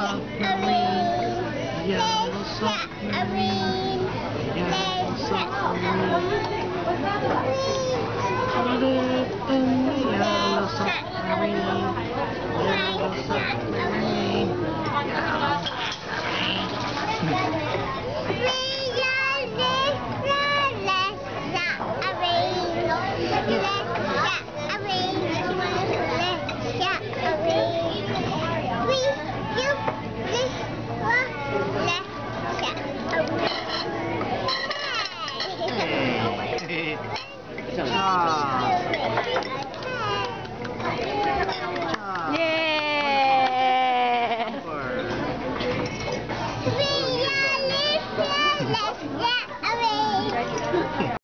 submarine, yellow submarine, yellow submarine. Live in the yellow submarine, yellow submarine, yellow submarine. Yeah. Away.